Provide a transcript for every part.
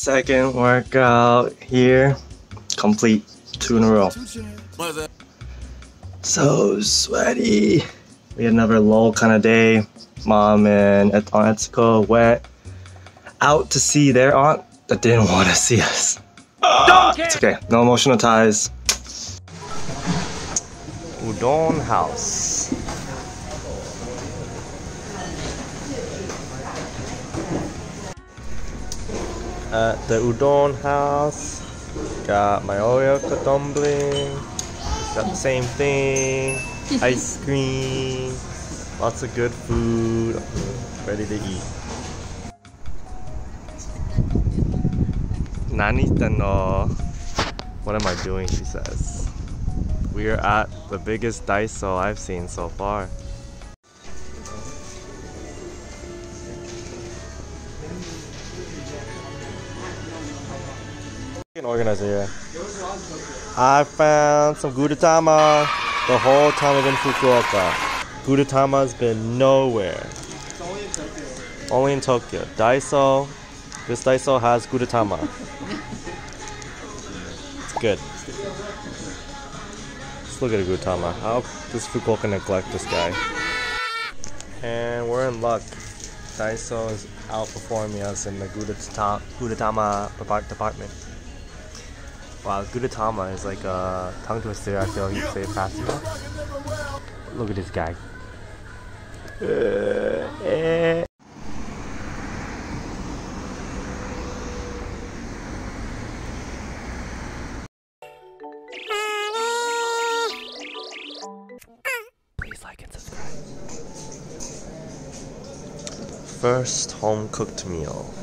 Second workout here, complete two in a row. So sweaty. We had another lull kind of day. Mom and Aunt Etsuko went out to see their aunt that didn't want to see us. It's okay, no emotional ties. Udon House. At the udon house, got my oyaka dumpling. Got the same thing, ice cream, lots of good food, ready to eat. Nani no? What am I doing? She says. We are at the biggest Daiso I've seen so far. An organizer here. I found some Gudetama the whole time I've been in Fukuoka. Gudetama's been nowhere. Only in Tokyo. Daiso. This Daiso has Gudetama. It's good. Let's look at a Gudetama. How does Fukuoka neglect this guy? And we're in luck. Daiso is outperforming us in the Gudetama department. Wow, Gudetama is like a tongue twister. I feel he'd say it faster. Look at this guy. Uh, eh. Please like and subscribe. First home cooked meal.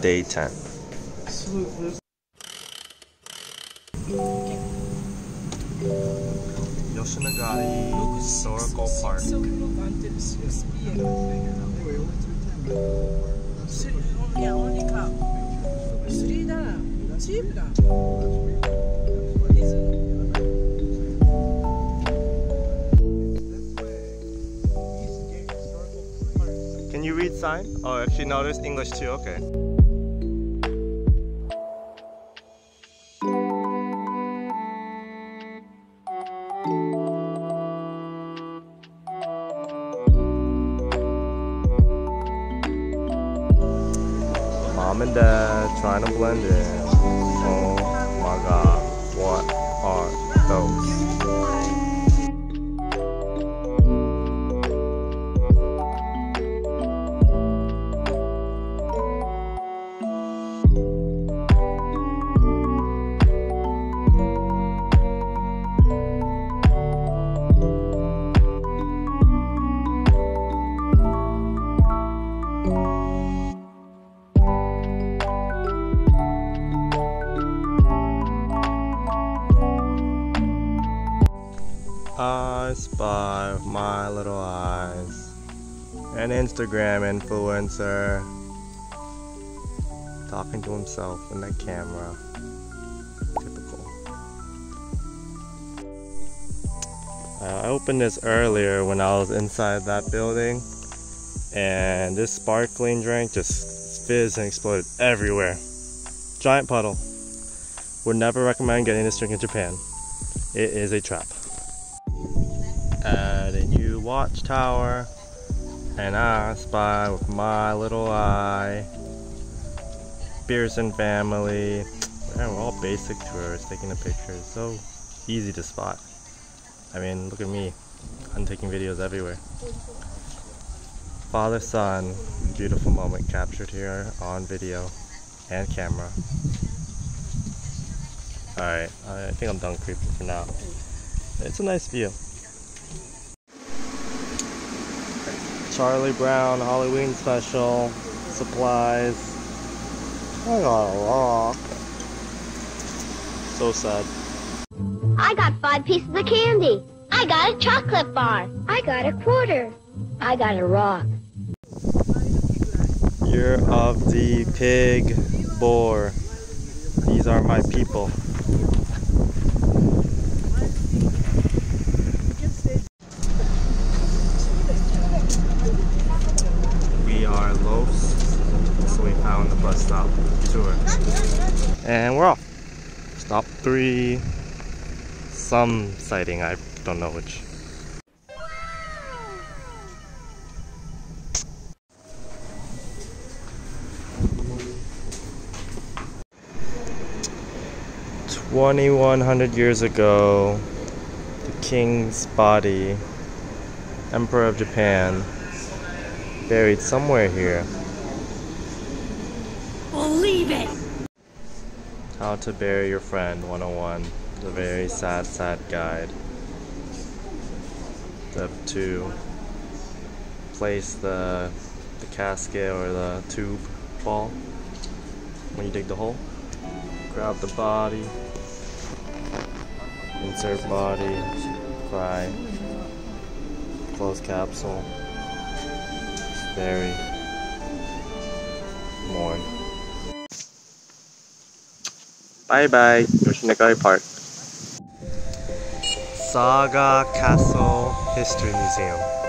Day 10. Can you read sign? Oh, actually, no, English too, okay. Mom and dad trying to blend in. Oh my god, what are those? Instagram influencer talking to himself in the camera. Typical. Uh, I opened this earlier when I was inside that building, and this sparkling drink just fizzed and exploded everywhere. Giant puddle. Would never recommend getting this drink in Japan. It is a trap at a new watchtower and I spy with my little eye Pierson family. Man, we're all basic tourists taking a picture. It's so easy to spot. I mean, look at me. I'm taking videos everywhere. Father son, beautiful moment captured here on video and camera. Alright, I think I'm done creeping for now. It's a nice view. Charlie Brown Halloween special, supplies. I got a rock. So sad. I got five pieces of candy. I got a chocolate bar. I got a quarter. I got a rock. Year of the pig boar. These are my people. We are Los, so we found the bus stop tour. And we're off. Stop three. Some sighting, I don't know which. Twenty-one hundred years ago, the king's body, Emperor of Japan, buried somewhere here. Believe it. How to Bury Your Friend 101. The very sad, sad guide. Step 2. Place the, the casket or the tube ball when you dig the hole. Grab the body. Insert body. Cry. Close capsule. Bury. Mourn. Bye bye, Yoshinogari Park. Saga Castle History Museum.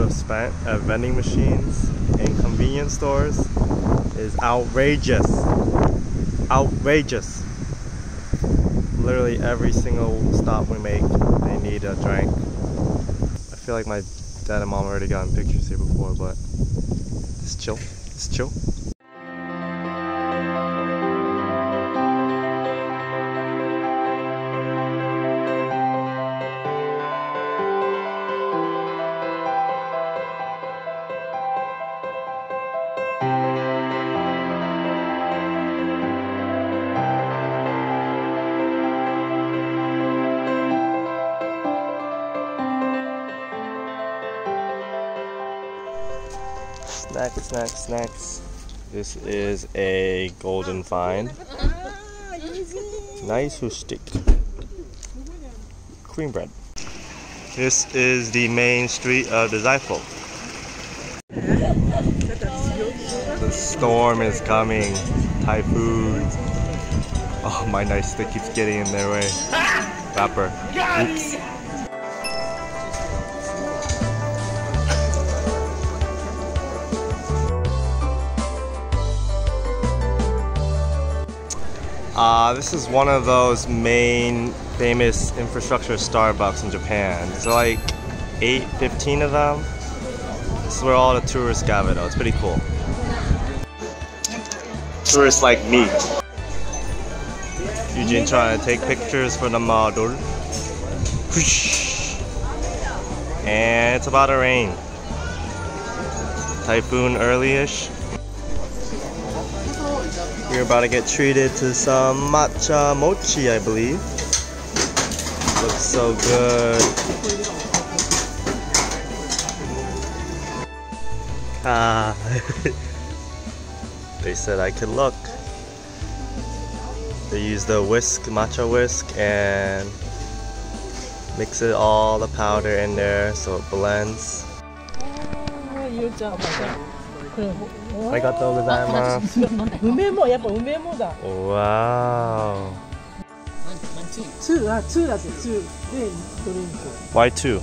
Have spent at vending machines and convenience stores is outrageous. Outrageous. Literally every single stop we make, they need a drink. I feel like my dad and mom already gotten pictures here before, but it's chill. It's chill. Snacks, snacks, snacks. This is a golden find. Nice stick. Cream bread. This is the main street of Dazaifu. The storm is coming. Typhoon. Oh, my nice stick keeps getting in their way. Rapper. Uh, this is one of those main famous infrastructure Starbucks in Japan. There's like 8, 15 of them. This is where all the tourists gather though. It's pretty cool. Tourists like me. Eugene trying to take pictures for the model. And it's about to rain. Typhoon early-ish. We're about to get treated to some matcha mochi, I believe. Looks so good. Ah. they said I could look. They use the whisk, matcha whisk, and mix it all the powder in there so it blends. ありがとうございます。梅もやっぱ梅もだ。わお。Two, ah, two, that's it. Two. Why two?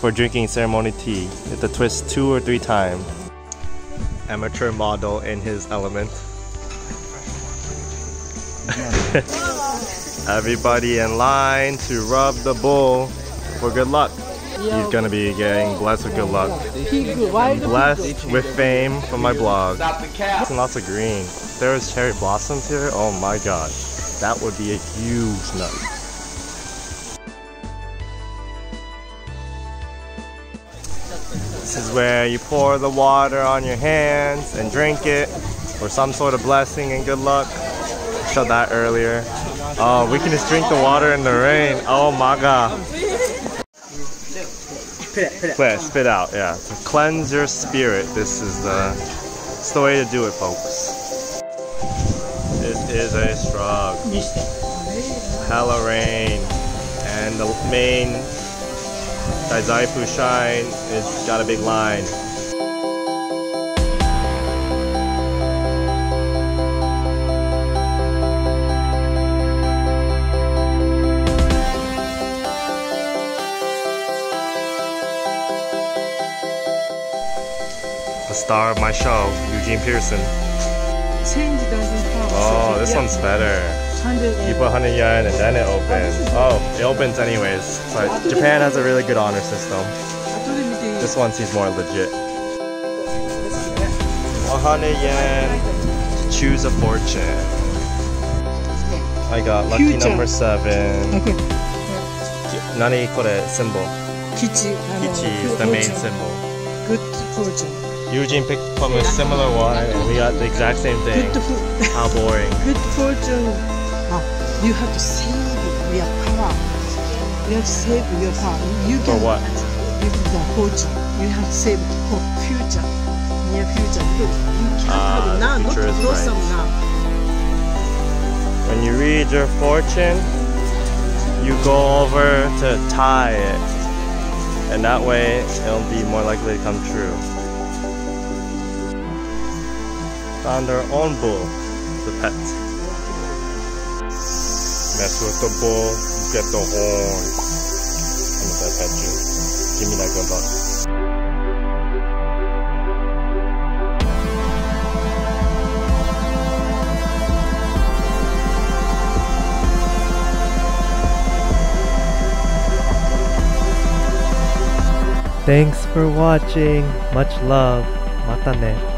For drinking ceremony tea, you have to twist two or three times. Amateur model in his element. Everybody in line to rub the bull for good luck. He's gonna be getting blessed with good luck. Blessed with fame from my blog. Lots and lots of green. If there was cherry blossoms here, oh my god. That would be a huge nut. This is where you pour the water on your hands and drink it for some sort of blessing and good luck. Showed that earlier. Oh, we can just drink the water in the rain. Oh my god. Spit, spit out, yeah. To cleanse your spirit. This is the, it's the way to do it, folks. It is a strug. Hella rain. And the main Dazaifu Shrine is got a big line. the star of my show, Eugene Pierson. Change doesn't. Oh, this yeah. one's better. 100 yen. You put 100 yen and then it opens. Oh, it opens anyways. Japan has a really good honor system. This one seems more legit. 100 yen to choose a fortune. I got lucky Future. number seven. Okay. Yeah. Nani kore symbol? Kichi. Kichi is uh, the main symbol. Good fortune. Eugene picked from a similar one and we got the exact same thing. Good How boring. Good fortune You have to save your power You have to save your power You For can what? Give the fortune You have to save it for future Near future you can't Ah, have now Not future is blossom now When you read your fortune, you go over to tie it. And that way, it'll be more likely to come true. Found our own bull, the pet. Mess with the bull, you get the horn. I'm gonna pet you. Give me that good luck. Thanks for watching. Much love. Matane.